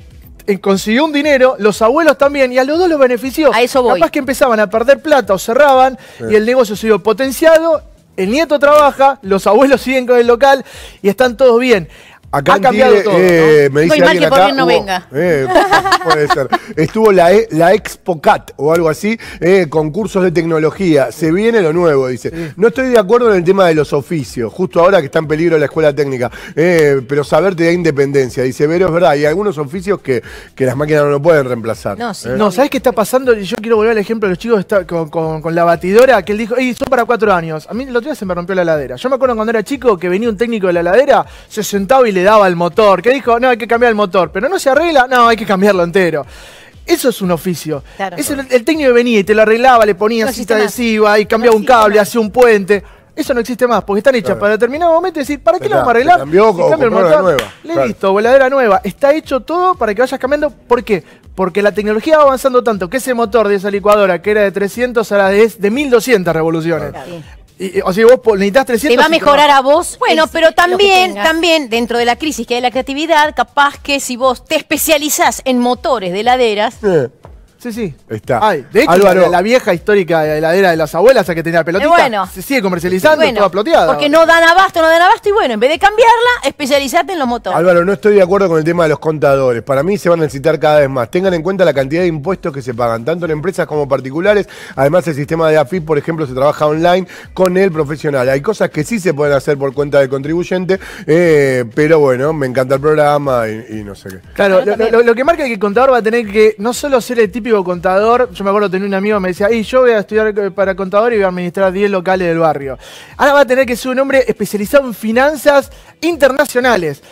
eh, consiguió un dinero, los abuelos también, y a los dos los benefició. A eso voy. Capaz que empezaban a perder plata o cerraban y el negocio se iba potenciado. El nieto trabaja, los abuelos siguen con el local y están todos bien. Acá ha cambiado todo. eh, ¿no? me dice mal que acá, no hubo- venga. eh, puede ser. Estuvo la, E- la Expo Cat o algo así, eh, concursos de tecnología. Se viene lo nuevo, dice. No estoy de acuerdo en el tema de los oficios, justo ahora que está en peligro la escuela técnica. Eh, pero saber te da independencia. Dice, pero es verdad, hay algunos oficios que, que las máquinas no lo pueden reemplazar. No, sí. Eh. No, ¿sabes qué está pasando? Y yo quiero volver al ejemplo de los chicos está- con, con- con la batidora, que él dijo, ¡Ey, son para cuatro años! A mí el otro día se me rompió la heladera. Yo me acuerdo cuando era chico que venía un técnico de la heladera, se sentaba y le daba el motor, que dijo, no, hay que cambiar el motor, pero no se arregla, no, hay que cambiarlo entero. Eso es un oficio. Claro. Eso, el, el técnico venía y te lo arreglaba, le ponía No cinta adhesiva y cambiaba No un cable, hacía un puente. Eso no existe más, porque están hechas para determinado momento y decir, ¿para qué lo vamos a arreglar? cambió Si cambio el motor, nueva, le claro. listo, voladera nueva. Está hecho todo para que vayas cambiando. ¿Por qué? Porque la tecnología va avanzando tanto que ese motor de esa licuadora que era de 300 ahora es de 1200 revoluciones. Y, o sea, vos necesitas 300. Te va a mejorar a vos. Bueno, pero también, también dentro de la crisis que hay de la creatividad, capaz que si vos te especializás en motores de heladeras, Eh, Sí, sí. Está. Ay, de hecho, Álvaro. la, la vieja histórica heladera de las abuelas, esa que tenía pelotita, Eh, bueno. se sigue comercializando, bueno, toda ploteada. porque no dan abasto, no dan abasto y bueno, en vez de cambiarla, especializate en los motores. Álvaro, no estoy de acuerdo con el tema de los contadores. Para mí se van a necesitar cada vez más. Tengan en cuenta la cantidad de impuestos que se pagan, tanto en empresas como particulares. Además, el sistema de AFIP, por ejemplo, se trabaja online con el profesional. Hay cosas que sí se pueden hacer por cuenta del contribuyente, eh, pero bueno, me encanta el programa y, y no sé qué. Claro, lo, lo- lo que marca que el contador va a tener que no solo ser el típico contador, yo me acuerdo tenía un amigo que me decía, y yo voy a estudiar eh, para contador y voy a administrar 10 locales del barrio. Ahora va a tener que ser un hombre especializado en finanzas internacionales,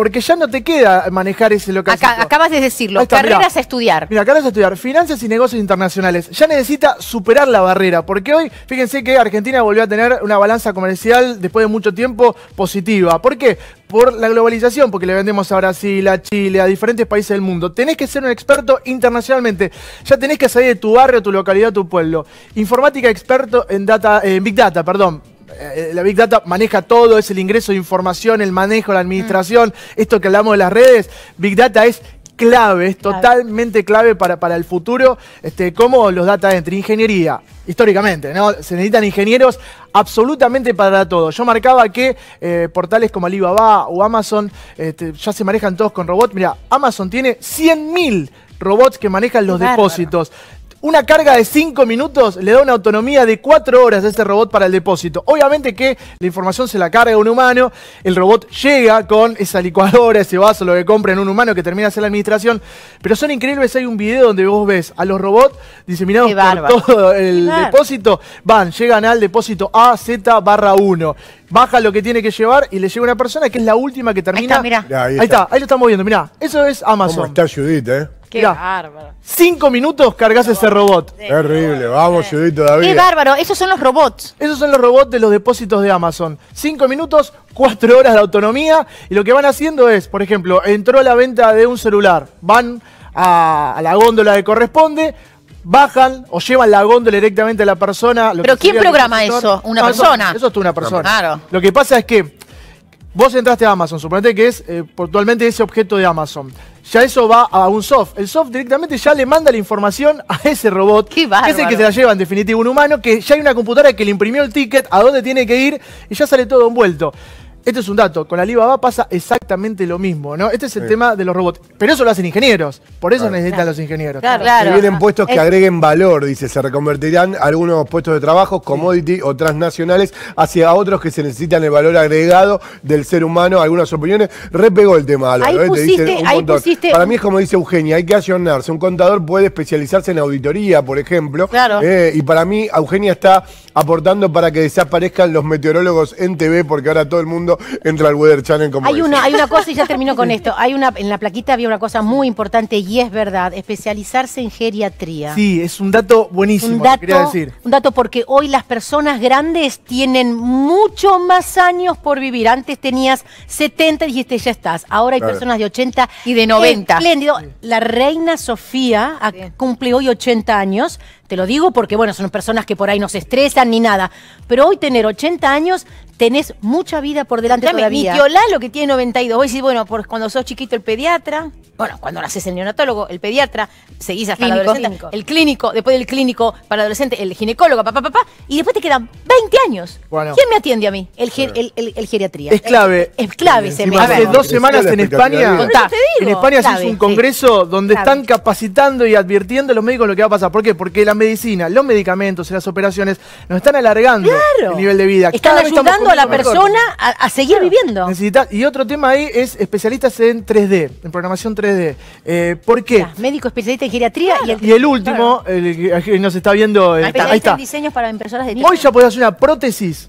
porque ya no te queda manejar ese local. Acá, acabas de decirlo, está, carreras mirá. a estudiar. Mira, vas a estudiar finanzas y negocios internacionales. Ya necesita superar la barrera, porque hoy, fíjense que Argentina volvió a tener una balanza comercial después de mucho tiempo positiva. ¿Por qué? Por la globalización, porque le vendemos a Brasil, a Chile, a diferentes países del mundo. Tenés que ser un experto internacionalmente. Ya tenés que salir de tu barrio, tu localidad, tu pueblo. Informática experto en data, eh, en Big Data, perdón. Eh, La Big Data maneja todo, es el ingreso de información, el manejo, la administración, esto que hablamos de las redes. Big Data es clave, es totalmente clave para, para el futuro, este, cómo los data entry, ingeniería, históricamente, ¿no? Se necesitan ingenieros absolutamente para todo. Yo marcaba que eh, portales como Alibaba o Amazon este, ya se manejan todos con robots. Mira, Amazon tiene 100.000 robots que manejan los bárbaro. depósitos. Una carga de 5 minutos le da una autonomía de 4 horas a este robot para el depósito. Obviamente que la información se la carga un humano, el robot llega con esa licuadora, ese vaso, lo que compra en un humano que termina de hacer la administración. Pero son increíbles, hay un video donde vos ves a los robots diseminados por todo el depósito, van, llegan al depósito A, Z barra 1. Baja lo que tiene que llevar y le llega una persona que es la última que termina. está, mirá. Ahí ahí, está. está. ahí lo estamos viendo, mirá. Eso es ¿Cómo Amazon. está Judith, eh? Qué Mirá. bárbaro. Cinco minutos cargas ese robot. Terrible. Vamos, Judith, todavía. Qué bárbaro. Esos son los robots. Esos son los robots de los depósitos de Amazon. Cinco minutos, cuatro horas de autonomía. Y lo que van haciendo es, por ejemplo, entró la venta de un celular. Van a, a la góndola que corresponde. Bajan o llevan la góndola directamente a la persona. lo ¿Pero que quién programa eso? ¿Una No, persona? Eso, eso es tú, una persona. Claro. Lo que pasa es que vos entraste a Amazon, suponete que es eh, puntualmente ese objeto de Amazon. Ya eso va a un soft. El soft directamente ya le manda la información a ese robot. Que es el que se la lleva en definitiva un humano, que ya hay una computadora que le imprimió el ticket, a dónde tiene que ir y ya sale todo envuelto. Este es un dato, con la Alibaba pasa exactamente lo mismo, ¿no? Este es el tema de los robots. Pero eso lo hacen ingenieros, por eso necesitan los ingenieros. Claro. Se vienen puestos que Es- agreguen valor, dice, se reconvertirán algunos puestos de trabajo, commodity o transnacionales, hacia otros que se necesitan el valor agregado del ser humano. Algunas opiniones. Repegó el tema, Álvaro, Ahí eh, te pusiste- dicen un ahí montón. pusiste- Para mí es como dice Eugenia, hay que ayornarse. Un contador puede especializarse en auditoría, por ejemplo. Claro. Eh, y para mí, Eugenia está aportando para que desaparezcan los meteorólogos en TV, porque ahora todo el mundo mundo entra al Weather Channel como Hay ese. una, hay una cosa, y ya termino con esto. Hay una, en la plaquita había una cosa muy importante y es verdad, especializarse en geriatría. Sí, es un dato buenísimo, un dato, quería decir. un dato porque hoy las personas grandes tienen mucho más años por vivir. Antes tenías 70 y dijiste ya estás. Ahora hay Claro. personas de 80 Y de 90. Espléndido. La reina Sofía a- cumple hoy 80 años. Te lo digo porque, bueno, son personas que por ahí no se estresan ni nada. Pero hoy tener 80 años, tenés mucha vida por delante Mi todavía. tío Lalo, que tiene 92, Vos decís, bueno, por cuando sos chiquito el pediatra, bueno, cuando naces el neonatólogo, el pediatra, seguís hasta la Clínico. adolescente, Clínico. el clínico, después del clínico para adolescente, el ginecólogo, papá, papá, y después te quedan 20 años. Bueno. ¿Quién me atiende a mí? El, ge- el, el- el geriatría. Es clave. Es clave ese. Hace dos semanas en España, en España se clave, hizo un sí. congreso donde Clave. están capacitando y advirtiendo a los médicos lo que va a pasar. ¿Por qué? Porque la medicina, los medicamentos y las operaciones nos están alargando Claro. el nivel de vida. Están Cada ayudando a la persona a, a seguir viviendo. Necesita- y otro tema ahí es especialistas en 3D, en programación 3D. Eh, ¿Por qué? Ya, médico especialista en geriatría y el, Y el último, el que- nos está viendo, eh, ahí está. en diseños para impresoras de Hoy ya puedes hacer una prótesis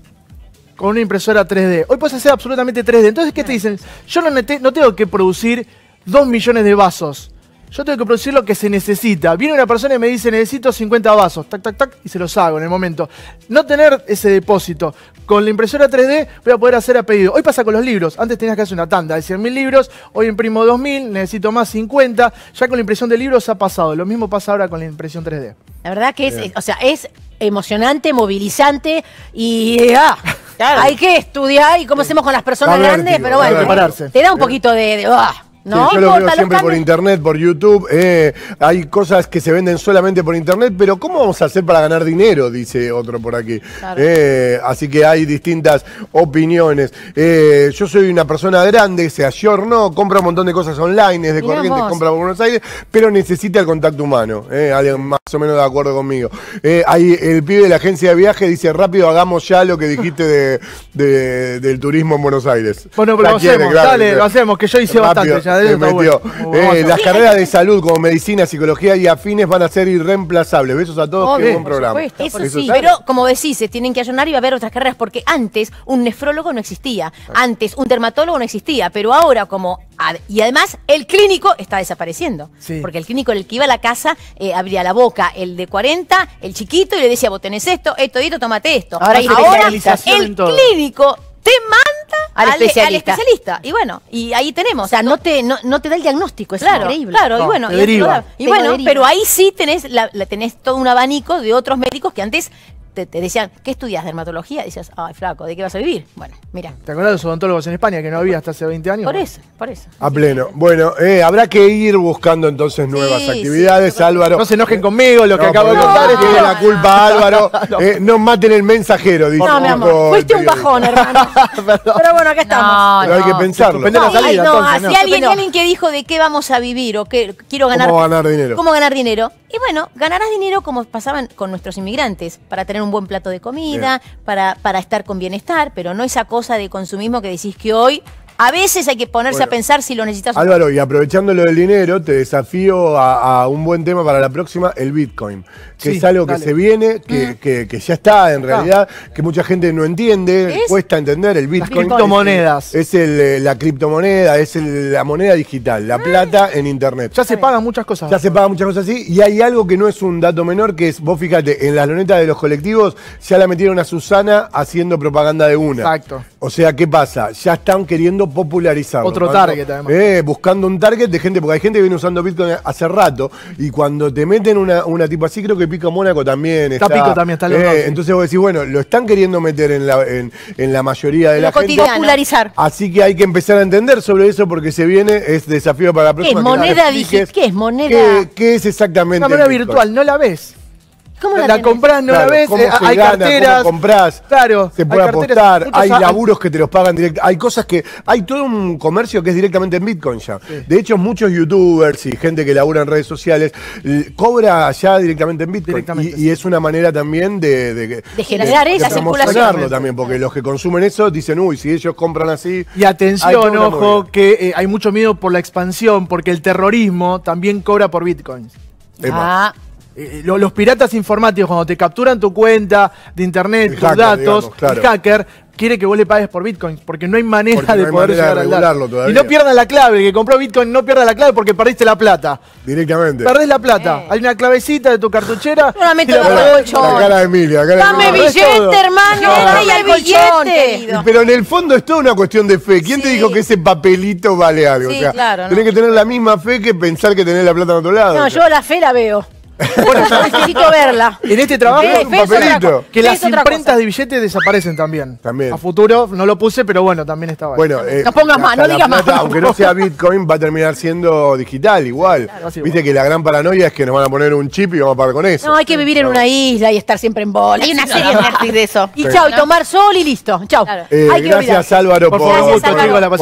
con una impresora 3D. Hoy puedes hacer absolutamente 3D. Entonces, ¿qué te dicen? Yo no, no tengo que producir 2 millones de vasos. Yo tengo que producir lo que se necesita. Viene una persona y me dice, necesito 50 vasos. Tac, tac, tac, y se los hago en el momento. No tener ese depósito. Con la impresora 3D voy a poder hacer a pedido. Hoy pasa con los libros. Antes tenías que hacer una tanda de 100.000 libros. Hoy imprimo 2.000, necesito más 50. Ya con la impresión de libros ha pasado. Lo mismo pasa ahora con la impresión 3D. La verdad que es, es- o sea, es emocionante, movilizante y ah, hay que estudiar y cómo hacemos con las personas grandes, pero bueno. Prepararse. te da un poquito de, de, ah, ¿no? Sí, yo lo veo siempre por internet, por YouTube. eh, hay cosas que se venden solamente por internet, pero ¿cómo vamos a hacer para ganar dinero? Dice otro por aquí. Eh, así que hay distintas opiniones. Eh, yo soy una persona grande, se ayornó, compra un montón de cosas online, es de Mirá Corrientes, vos. compra por Buenos Aires, pero necesita el contacto humano. Eh, alguien más o menos de acuerdo conmigo. Eh, hay el pibe de la agencia de viaje dice, rápido hagamos ya lo que dijiste de, de- del turismo en Buenos Aires. Bueno, pero lo quiere, hacemos, claro, dale, que- lo hacemos, que yo hice Rápido, bastante ya, está metió. bueno. Eh, las carreras de salud como medicina, psicología y afines van a ser irreemplazables. Besos a todos, Obvio, qué buen programa. supuesto, Eso Eso sí, pero como decís, se tienen que allanar y va a haber otras carreras, porque antes un nefrólogo no existía, antes un dermatólogo no existía, pero ahora como... Y además el clínico está desapareciendo, Sí. porque el clínico el que iba a la casa eh, abría la boca, el de 40, el chiquito, y le decía, vos tenés esto, esto y esto, tomate esto. Ahora hay especialización el en todo. clínico te manda Al especialista. especialista. Y bueno, y ahí tenemos. O sea, no te, no, no te da el diagnóstico, es Claro, increíble. claro, y No, bueno, te y, bueno, deriva. pero ahí sí tenés, la, la- tenés todo un abanico de otros médicos que antes te, te decían, ¿qué estudias? ¿Dermatología? Y decías, ay, flaco, ¿de qué vas a vivir? Bueno, mira, ¿Te acuerdas de los odontólogos en España que no había hasta hace 20 años? por eso, por eso. A pleno. Bueno, eh, habrá que ir buscando entonces nuevas Sí, actividades, sí, Álvaro. No se enojen conmigo, lo que No, acabo de contar no es tiene que... la culpa Álvaro. Eh, no maten el mensajero, dice No, mi un amor, fuiste un bajón, hermano. Pero bueno, acá estamos. Pero hay que pensarlo. La No, salida, ay, no, entonces, no. alguien, alguien que dijo de qué vamos a vivir o qué quiero ganar. ¿Cómo ganar dinero? ¿Cómo ganar dinero? Y bueno, ganarás dinero como pasaban con nuestros inmigrantes, para tener un buen plato de comida, para, para estar con bienestar, pero no esa cosa de consumismo que decís que hoy a veces hay que ponerse Bueno. a pensar si lo necesitas o no. Álvaro, y aprovechando lo del dinero, te desafío a, a un buen tema para la próxima, el Bitcoin. Que Sí, es algo dale. que se viene, que, que- que ya está en realidad, que mucha gente no entiende, Es- cuesta entender. El Bitcoin criptomonedas. Es, el, eh, la criptomoneda, es el- la moneda digital, la plata en Internet. Ya se pagan muchas cosas. Ya se pagan muchas cosas así. Y hay algo que no es un dato menor, que es, vos fíjate, en las lunetas de los colectivos ya la metieron a Susana haciendo propaganda de una. Exacto. O sea, ¿qué pasa? Ya están queriendo popularizarlo. Otro Cuando- target, además. Eh, buscando un target de gente, porque hay gente que viene usando Bitcoin hace rato. Y cuando te meten una, una tipo así, creo que Pico Mónaco también está. Está Pico también, está eh. Entonces vos decís, bueno, lo están queriendo meter en la, en, en la mayoría de En la lo gente. cotidiano. Popularizar. Así que hay que empezar a entender sobre eso porque se viene, es desafío para la ¿Qué es próxima. que nos moneda digi- ¿Qué es moneda? ¿Qué, qué es exactamente? Una moneda virtual, no la ves. ¿Cómo La, la, compras, no Claro, la ves. cómo eh, se hay gana, carteras. cómo comprás, Claro. se puede apostar, hay a- laburos que te los pagan directamente, hay cosas que, hay todo un comercio que es directamente en Bitcoin ya. De hecho, muchos youtubers y gente que labura en redes sociales cobra ya directamente en Bitcoin. Directamente, y, sí. y es una manera también de, de, De generar esa promocionarlo circulación. también, porque los que consumen eso dicen, uy, si ellos compran así. Y atención, ojo, que eh, hay mucho miedo por la expansión, porque el terrorismo también cobra por bitcoins. Ah, Eh, lo- los piratas informáticos, cuando te capturan tu cuenta de internet, El tus hacker, datos, digamos, claro. el hacker, quiere que vos le pagues por Bitcoin, porque no hay manera Porque no de hay poder manera de llegar al todavía. Y no pierdas la clave, el que compró Bitcoin no pierda la clave porque perdiste la plata. Directamente. Perdés la plata. Hay una clavecita de tu cartuchera. No la meto la. La cara de Emilia, la cara de Dame Emilia. billete, hermano. No, Dame el billete. querido. Pero en el fondo es toda una cuestión de fe. ¿Quién te dijo que ese papelito vale algo? Sí, o sea, claro, no. tenés que tener la misma fe que pensar que tenés la plata en otro lado. No, O sea, yo la fe la veo. Bueno, yo necesito verla. En este trabajo, un papelito. que las imprentas de billetes desaparecen también. También. A futuro no lo puse, pero bueno, también estaba ahí. Bueno, eh, No pongas más, no digas más. Aunque no sea Bitcoin, va a terminar siendo digital igual. ser Viste igual. que la gran paranoia es que nos van a poner un chip y vamos a pagar con eso. No, hay que vivir en una isla y estar siempre en bola. Hay una serie en Netflix de eso. Y chao, y tomar sol y listo. Chao. Claro. Eh, gracias. Álvaro Por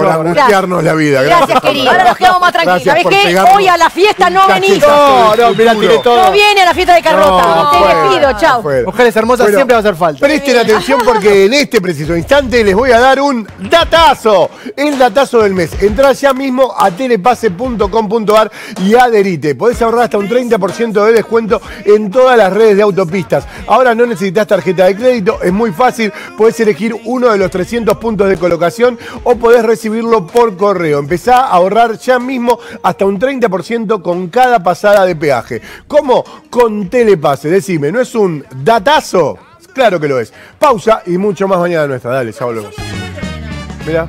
angustiarnos la vida. Gracias, querido. Ahora nos quedamos más tranquilos. Gracias ¿Sabes por qué? Hoy a la fiesta no venís. No, no, futuro. tiré todo. No viene a la fiesta de Carlota. No, Te despido, chao. Mujeres hermosas Bueno, siempre va a hacer falta. Presten atención porque en este preciso instante les voy a dar un datazo. El datazo del mes. Entrá ya mismo a telepase.com.ar y adherite. Podés ahorrar hasta un 30% de descuento en todas las redes de autopistas. Ahora no necesitas tarjeta de crédito, es muy fácil. Podés elegir uno de los 300 puntos de colocación o podés recibirlo por correo. Empezá a ahorrar ya mismo hasta un 30% con cada pasada de peaje. ¿Cómo? Con Telepase. Decime, ¿no es un datazo? Claro que lo es. Pausa y mucho más mañana nuestra. Dale, ya volvemos. Mira.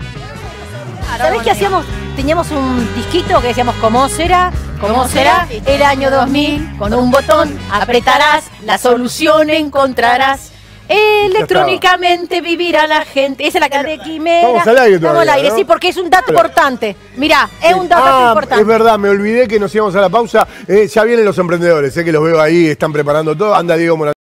¿Sabés qué hacíamos? Teníamos un disquito que decíamos ¿Cómo será? ¿Cómo será? El año 2000 con un botón apretarás, la solución encontrarás. Electrónicamente vivirá la gente. Esa es la que de Quimera. Vamos al aire Estamos al todavía, aire, ¿no? sí, porque es un dato importante. Mirá, es un dato Ah, importante. Es verdad, me olvidé que nos íbamos a la pausa. Eh, ya vienen los emprendedores, sé que los veo ahí, están preparando todo. Anda Diego Morales.